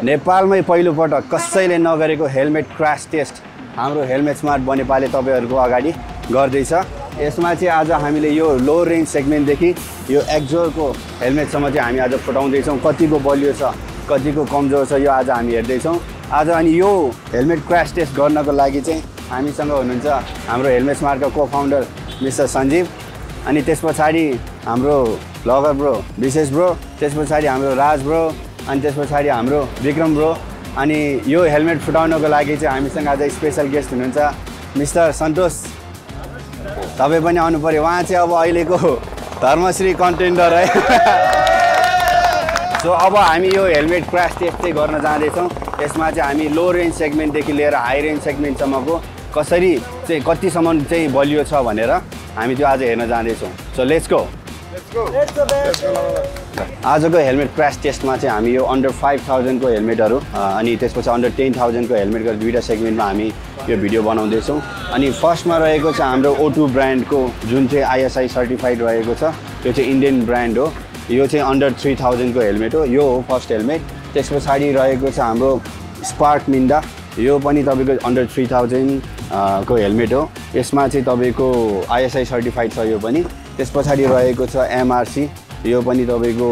नेपालमै पहिलोपटक कसैले नगरेको हेलमेट क्रास टेस्ट हाम्रो हेलमेट स्मार्ट बनेपाले तपाईँहरूको अगाडि गर्दैछ। यसमा चाहिँ आज हामीले यो लो रेन्ज सेगमेन्टदेखि यो एक्जोरको हेलमेटसम्म चाहिँ हामी आज फुटाउँदैछौँ कतिको बलियो छ कतिको कमजोर छ यो आज हामी हेर्दैछौँ। आज अनि यो हेलमेट क्रास टेस्ट गर्नको लागि चाहिँ हामीसँग हुनुहुन्छ हाम्रो हेलमेट स्मार्टका को फाउन्डर मिस्टर सञ्जीव। अनि त्यस पछाडि हाम्रो लगर ब्रो विशेष ब्रो त्यस पछाडि हाम्रो राज ब्रो अनि त्यस पछाडि हाम्रो विक्रम ब्रो अनि यो हेलमेट फुटाउनको लागि चाहिँ हामीसँग आज स्पेसल गेस्ट हुनुहुन्छ मिस्टर सन्तोष। तपाईँ पनि आउनु पऱ्यो उहाँ चाहिँ अब अहिलेको धर्मश्री कन्टेन्डर है। सो अब हामी यो हेलमेट क्रास टेस्ट चाहिँ गर्न जाँदैछौँ। यसमा चाहिँ हामी लो रेन्ज सेगमेन्टदेखि लिएर हाई रेन्ज सेगमेन्टसम्मको कसरी चाहिँ कतिसम्म चाहिँ बलियो छ भनेर हामी त्यो आज हेर्न जाँदैछौँ। सो लेट्स गो आजको हेलमेट क्रास टेस्टमा चाहिँ हामी यो अन्डर फाइभ थाउजन्डको हेलमेटहरू अनि त्यसपछि अन्डर टेन थाउजन्डको हेलमेट गरेर दुईवटा सेगमेन्टमा हामी यो भिडियो बनाउँदैछौँ। अनि फर्स्टमा रहेको चाहिँ हाम्रो ओटु ब्रान्डको जुन चाहिँ आइएसआई सर्टिफाइड रहेको छ त्यो चाहिँ इन्डियन ब्रान्ड हो। यो चाहिँ अन्डर थ्री थाउजन्डको हेलमेट हो। यो हो फर्स्ट हेलमेट त्यस पछाडि रहेको छ हाम्रो स्पार्क मिन्डा यो पनि तपाईँको अन्डर थ्री थाउजन्ड को हेलमेट हो। यसमा चाहिँ तपाईँको आइएसआई सर्टिफाइड छ यो पनि। त्यस पछाडि रहेको छ एमआरसी यो पनि तपाईँको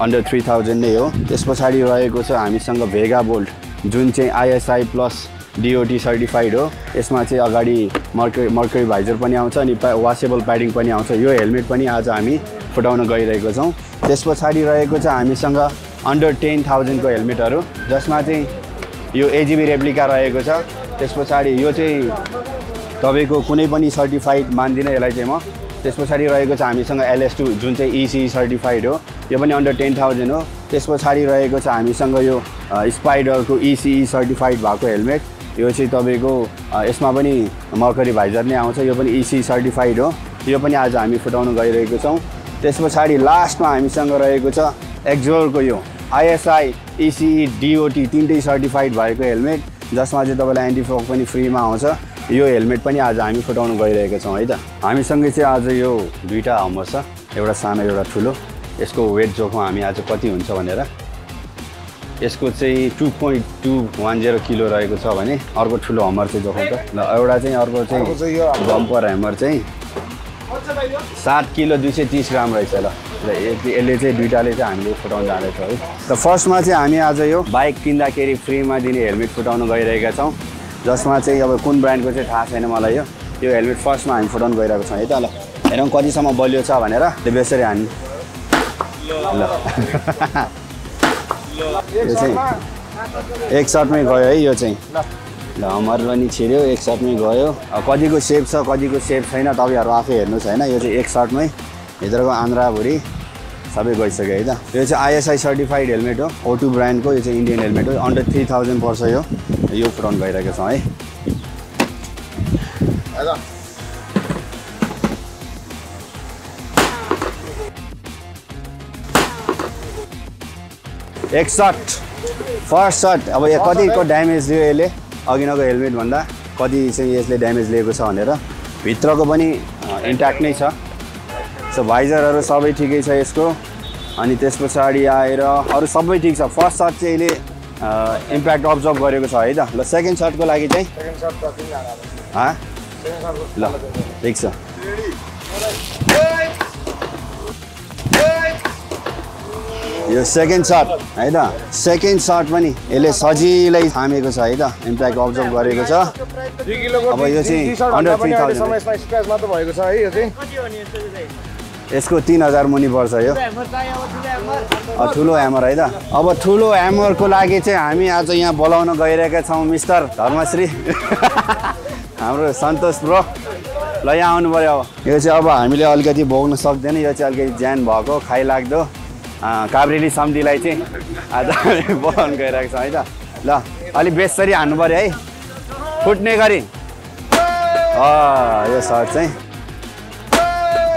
अन्डर थ्री थाउजन्ड नै हो। त्यस पछाडि रहेको छ हामीसँग भेगा बोल्ट जुन चाहिँ आइएसआई प्लस डिओटी सर्टिफाइड हो। यसमा चाहिँ अगाडि मर्करी मर्करी भाइजर पनि आउँछ अनि प्या वासेबल प्याडिङ पनि आउँछ। यो हेलमेट पनि आज हामी फुटाउन गइरहेको छौँ। त्यस पछाडि रहेको छ हामीसँग अन्डर टेन थाउजन्डको हेलमेटहरू जसमा चाहिँ यो एजिबी रेप्लिका रहेको छ। त्यस पछाडि यो चाहिँ तपाईँको कुनै पनि सर्टिफाइड मान्दिनँ यसलाई चाहिँ म। त्यस पछाडि रहेको छ हामीसँग एलएस टू जुन चाहिँ इसी सर्टिफाइड हो यो पनि अन्डर टेन थाउजन्ड हो त्यस पछाडि रहेको छ हामीसँग यो स्पाइडरको इसिई सर्टिफाइड भएको हेलमेट यो चाहिँ तपाईँको यसमा पनि मर्करी भाइजर नै आउँछ यो पनि इसी सर्टिफाइड हो यो पनि आज हामी फुटाउन गइरहेको छौँ त्यस पछाडि लास्टमा हामीसँग रहेको छ एक्जोरको यो आइएसआई इसिई डिओटी तिनटै सर्टिफाइड भएको हेलमेट जसमा चाहिँ तपाईँलाई एन्टिफोक पनि फ्रीमा आउँछ यो हेलमेट पनि आज हामी फुटाउनु गइरहेका छौँ है त? हामीसँगै चाहिँ आज यो दुईवटा हमर छ एउटा सानो एउटा ठुलो। यसको वेट जोखौँ हामी आज कति हुन्छ भनेर। यसको चाहिँ two point two one zero kilo रहेको छ भने अर्को ठुलो हमर चाहिँ जोखाउँछ ल एउटा चाहिँ अर्को चाहिँ बम्पर ह्यामर चाहिँ सात किलो दुई सय तिस ग्राम रहेछ ल। यसले चाहिँ दुइटाले चाहिँ हामीले फुटाउन जाँदैछौँ है। र फर्स्टमा चाहिँ हामी आज यो बाइक किन्दाखेरि फ्रीमा दिने हेलमेट फुटाउन गइरहेका छौँ। जसमा चाहिँ अब कुन ब्रान्डको चाहिँ थाहा छैन मलाई यो यो हेलमेट फर्स्टमा हामी फुटाउन गइरहेको छौँ है त ल। हेरौँ कतिसम्म बलियो छ भनेर त्यो बेसरी हामी ल। यो चाहिँ एक सर्टमै गयो है यो चाहिँ। ल हमर पनि छिर्यो एक सर्टमै गयो। कतिको सेप छ कतिको सेप छैन तपाईँहरू आफै हेर्नुहोस् होइन यो चाहिँ एक सर्टमै। भित्रको आन्द्राभुरी। सबै गइसक्यो है त। यो चाहिँ आइएसआई सर्टिफाइड हेलमेट हो। ओटु ब्रान्डको यो चाहिँ इन्डियन हेलमेट हो। अन्डर थ्री थाउजन्ड पर्छ यो। यो फुटाउनु गइरहेको छौँ है। एक सर्ट फर्स्ट सर्ट अब यो कतिको ड्यामेज दियो यसले? अघिनको हेलमेट भन्दा कति चाहिँ यसले ड्यामेज लिएको छ भनेर? भित्रको पनि इन्ट्याक्ट नै छ। सो भाइजरहरू सबै ठिकै छ यसको। अनि त्यस पछाडि आएर अरू सबै ठिक छ। फर्स्ट सर्ट चाहिँ यसले इम्प्याक्ट अब्जर्भ गरेको छ है त। ल सेकेन्ड सर्टको लागि चाहिँ। हाँ? ल ठिक छ। यो सेकेन्ड सर्ट है त? सेकेन्ड सर्ट पनि यसले सजिलै थामेको छ है त? इम्प्याक्ट अब्जर्भ गरेको छ। अब यो चाहिँ टी सर्ट under भन्दा पनि 3000 अहिलेसम्म यसमा स्क्र्याच मात्र भएको छ है यो चाहिँ? यसको तिन हजार मुनि पर्छ यो। ठुलो ह्यामर है त। अब ठुलो ह्यामरको लागि चाहिँ हामी आज यहाँ बोलाउन गइरहेका छौँ मिस्टर धर्मश्री। हाम्रो सन्तोष ब्रो ल यहाँ आउनु पऱ्यो अब। यो चाहिँ अब हामीले अलिकति भोग्न सक्दैन यो चाहिँ अलिकति ज्यान भएको खाइलाग्दो काभ्रेली सम्झीलाई चाहिँ आज बोलाउनु गइरहेको छौँ है त। ल अलिक बेसरी हान्नु पऱ्यो है। फुट्ने गरी। यो सर्ट चाहिँ।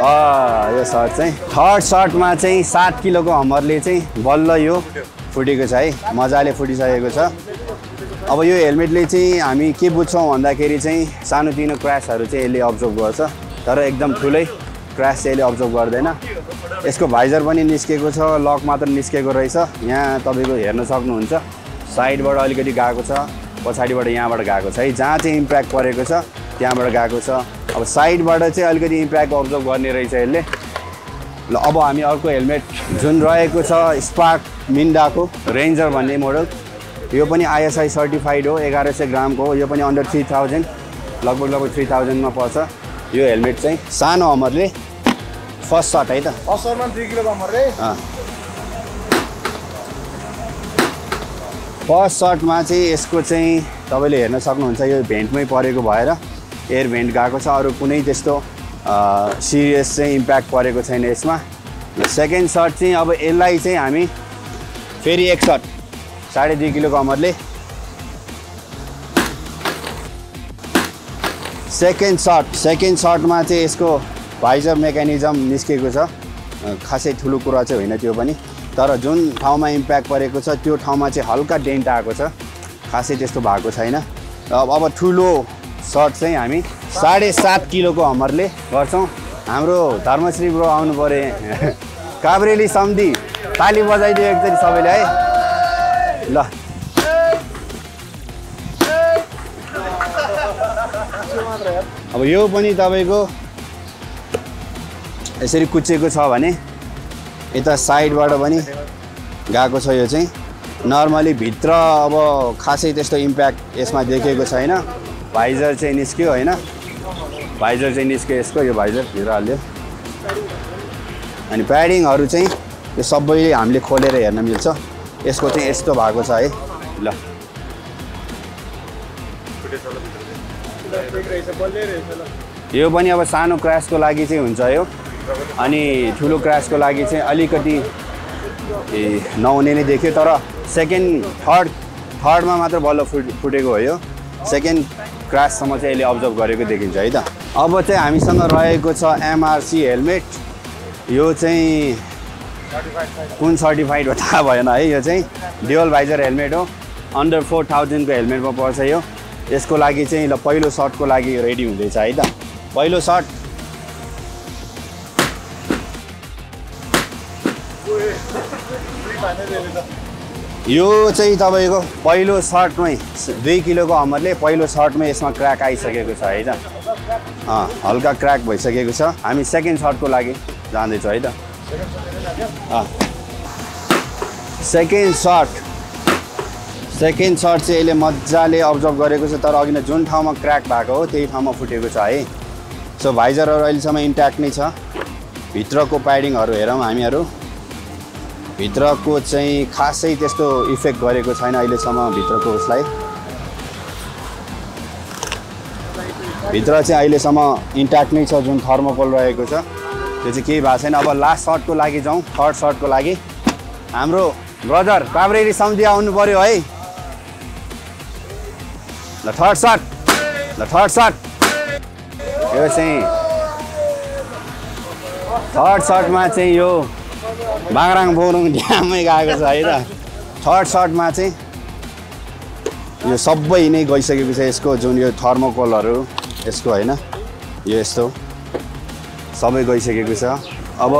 यो सर्ट चाहिँ थर्ड सर्टमा चाहिँ सात किलोको हमरले चाहिँ बल्ल यो फुटेको छ है। मजाले फुटिसकेको छ। अब यो हेलमेटले चाहिँ हामी के बुझ्छौँ भन्दाखेरि चाहिँ सानोतिनो क्रासहरू चाहिँ यसले अब्जर्भ गर्छ। तर एकदम ठुलै क्रास चाहिँ यसले अब्जर्भ गर्दैन। यसको भाइजर पनि निस्केको छ लक मात्र निस्केको रहेछ। यहाँ तपाईँको हेर्न सक्नुहुन्छ। साइडबाट अलिकति गएको छ पछाडिबाट यहाँबाट गएको छ है। जहाँ चाहिँ इम्प्याक्ट परेको छ त्यहाँबाट गएको छ। अब साइडबाट चाहिँ अलिकति इम्प्याक्ट अब्जर्भ गर्ने रहेछ यसले। ल अब हामी अर्को हेलमेट जुन रहेको छ स्पार्क मिन्डाको रेन्जर भन्ने मोडल यो पनि आइएसआई सर्टिफाइड हो एघार सय ग्रामको हो। यो पनि अन्डर थ्री थाउजन्ड लगभग लगभग थ्री थाउजन्डमा पर्छ। यो हेलमेट चाहिँ सानो अमरले फर्स्ट सर्ट है त। फर्स्ट सर्टमा चाहिँ यसको चाहिँ तपाईँले हेर्न सक्नुहुन्छ यो भेन्टमै परेको भएर। एयर भेन्ट गएको छ अरू कुनै त्यस्तो सिरियस चाहिँ इम्प्याक्ट परेको छैन यसमा। सेकेन्ड सर्ट चाहिँ अब यसलाई चाहिँ हामी फेरि एक सर्ट साढे दुई किलोको अमरले। सेकेन्ड सर्ट सेकेन्ड सर्टमा चाहिँ यसको भाइजर मेकानिजम निस्केको छ। खासै ठुलो कुरा चाहिँ होइन त्यो पनि। तर जुन ठाउँमा इम्प्याक्ट परेको छ त्यो ठाउँमा चाहिँ हल्का डेन्ट आएको छ। खासै त्यस्तो भएको छैन। अब ठुलो सर्ट चाहिँ हामी साढे सात किलोको हमरले गर्छौँ। हाम्रो धर्मश्री ब्रो आउनु पऱ्यो। काभ्रेली सम्धि ताली बजाइदियो एकचोटि सबैले है। ल। अब यो पनि तपाईँको यसरी कुचेको छ भने यता साइडबाट पनि गएको छ यो चाहिँ। नर्मली भित्र अब खासै त्यस्तो इम्प्याक्ट यसमा देखेको छैन। भाइजर चाहिँ निस्क्यो होइन? भाइजर चाहिँ निस्क्यो यसको यो भाइजर भित्र हाल्यो अनि प्याडिङहरू चाहिँ यो सबै हामीले खोलेर हेर्न मिल्छ। यसको चाहिँ यस्तो भएको छ है। ल। यो पनि अब सानो क्रासको लागि चाहिँ हुन्छ यो। अनि ठुलो क्रासको लागि चाहिँ अलिकति ए नहुने नै देख्यो तर सेकेन्ड थर्ड थर्डमा मात्र बल्ल फुट फुटेको हो यो। सेकेन्ड क्राससम्म चाहिँ यसले अब्जर्भ गरेको देखिन्छ है त? अब चाहिँ हामीसँग रहेको छ एमआरसी हेलमेट। यो चाहिँ कुन सर्टिफाइड हो थाहा भएन है? यो चाहिँ डिवल भाइजर हेलमेट हो। अन्डर फोर थाउजन्डको हेलमेटमा पर्छ यो। यसको लागि चाहिँ ल पहिलो सर्टको लागि रेडी हुँदैछ है त? पहिलो सर्ट। यो चाहिँ तपाईँको पहिलो सर्टमै दुई किलोको हमरले पहिलो सर्टमै यसमा क्र्याक आइसकेको छ है त? हल्का क्र्याक भइसकेको छ। हामी सेकेन्ड सर्टको लागि जाँदैछौँ है त? Second shirt. सेकेन्ड सर्ट चाहिँ यसले मजाले अब्जर्भ गरेको छ तर अघि नै जुन ठाउँमा क्र्याक भएको हो त्यही ठाउँमा फुटेको छ है? सो भाइजरहरू अहिलेसम्म इन्ट्याक्ट नै छ। भित्रको प्याडिङहरू हेरौँ हामीहरू। भित्रको चाहिँ खासै त्यस्तो इफेक्ट गरेको छैन अहिलेसम्म भित्रको उसलाई। भित्र चाहिँ अहिलेसम्म इन्ट्याक्ट नै छ जुन थर्मोकोल रहेको छ। त्यो चाहिँ केही भएको छैन। अब लास्ट सर्टको लागि जाउँ थर्ड सर्टको लागि। हाम्रो ब्रदर काभ्रेरी सम्झी आउनु पऱ्यो है। ल थर्ड सर्ट ल थर्ड सर्ट यो चाहिँ थर्ड सर्टमा चाहिँ यो बाग्राङ बोरुङ ड्यामै गएको छ है त। थर्ड सर्टमा चाहिँ यो सबै नै गइसकेको छ यसको जुन यो थर्मोकोलहरू यसको होइन यो यस्तो सबै गइसकेको छ। अब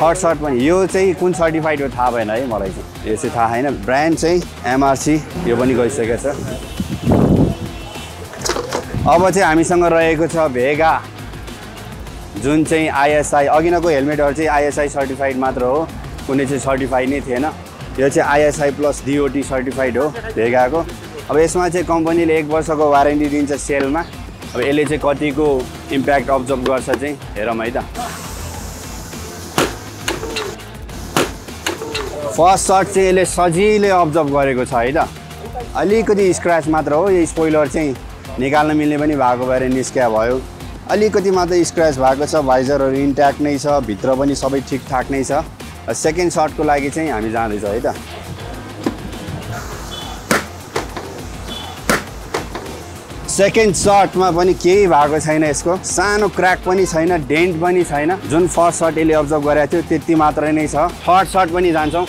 थर्ड सर्ट पनि यो चाहिँ कुन सर्टिफाइड हो थाहा भएन है मलाई चाहिँ। यो चाहिँ थाहा छैन। ब्रान्ड चाहिँ एमआरसी यो पनि गइसकेको छ। अब चाहिँ हामीसँग रहेको छ भेगा जुन चाहिँ आइएसआई अघिनको हेलमेटहरू चाहिँ आइएसआई सर्टिफाइड मात्र हो। कुनै चाहिँ सर्टिफाइड नै थिएन। यो चाहिँ आइएसआई प्लस डिओटी सर्टिफाइड हो भेगाको। अब यसमा चाहिँ कम्पनीले एक वर्षको वारेन्टी दिन्छ सेलमा। अब यसले चाहिँ कतिको इम्प्याक्ट अब्जर्भ गर्छ चाहिँ हेरौँ है त। फर्स्ट सर्ट चाहिँ यसले सजिलै अब्जर्भ गरेको छ है त। अलिकति स्क्रच मात्र हो यो स्पोइलर चाहिँ निकाल्न मिल्ने पनि भएको भएर निस्किया भयो। अलिकति मात्र स्क्रच भएको छ भाइजरहरू इन्ट्याक्ट नै छ भित्र पनि सबै ठिकठाक नै छ। सेकेन्ड सर्टको लागि चाहिँ हामी जाँदैछौँ है त? सेकेन्ड सर्टमा पनि केही भएको छैन यसको। सानो क्र्याक पनि छैन डेन्ट पनि छैन। जुन फर्स्ट सर्ट यसले अब्जर्भ गरेको थियो त्यति मात्रै नै छ। थर्ड सर्ट पनि जान्छौँ।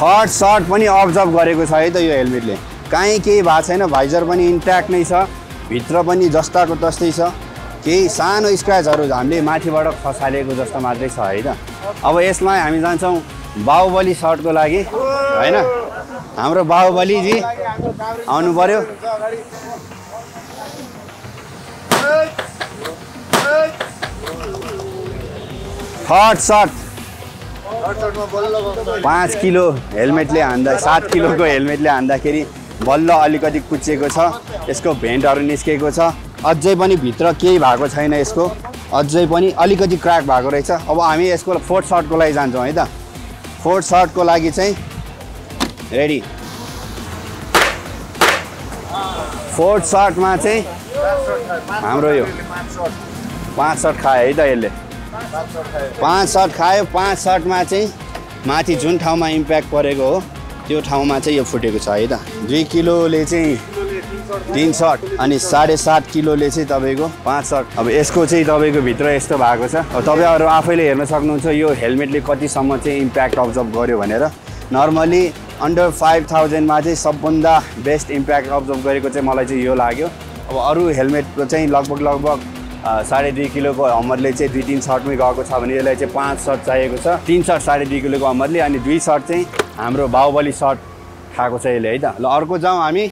थर्ड सर्ट पनि अब्जर्भ गरेको छ है त यो हेलमेटले। काहीँ केही भएको छैन भाइजर पनि इन्ट्याक्ट नै छ। भित्र पनि जस्ताको तस्तै छ। केही सानो स्क्रचहरू हामीले माथिबाट खसालेको जस्तो मात्रै छ है त अब यसमा हामी जान्छौँ बाहुबली सर्टको लागि होइन? हाम्रो बाहुबलीजी आउनु पर्यो थर्ड सर्ट पाँच किलो हेलमेटले हान्दा सात किलोको हेलमेटले हान्दाखेरि बल्ल अलिकति कुचेको छ यसको भेन्टहरू निस्केको छ। अझै पनि भित्र केही भएको छैन यसको। अझै पनि अलिकति क्र्याक भएको रहेछ। अब हामी यसको फोर्थ सर्टको लागि जान्छौँ है त। फोर्थ सर्टको लागि चाहिँ रेडी फोर्थ सर्टमा चाहिँ हाम्रो यो पाँच सर्ट खायो है त यसले। पाँच सर्ट खायो। पाँच सर्टमा चाहिँ माथि जुन ठाउँमा इम्प्याक्ट परेको हो त्यो ठाउँमा चाहिँ यो फुटेको छ है त। दुई किलोले चाहिँ तिन सर्ट अनि साढे सात किलोले चाहिँ तपाईँको पाँच सर्ट अब यसको चाहिँ तपाईँको भित्र यस्तो भएको छ। अब तपाईँहरू आफैले हेर्न सक्नुहुन्छ यो हेलमेटले कतिसम्म चाहिँ इम्प्याक्ट अब्जर्भ गर्यो भनेर। नर्मली अन्डर फाइभ थाउजन्डमा चाहिँ सबभन्दा बेस्ट इम्प्याक्ट अब्जर्भ गरेको चाहिँ मलाई चाहिँ यो लाग्यो। अब अरू हेलमेटको चाहिँ लगभग लगभग साढे दुई किलोको हमरले चाहिँ दुई तिन सर्टमै गएको छ भने यसलाई चाहिँ पाँच सर्ट चाहिएको छ। तिन सर्ट साढे दुई किलोको हमरले अनि दुई सर्ट चाहिँ हाम्रो बाहुबली सर्ट खाएको छ यसले है त? ल अर्को जाउँ हामी।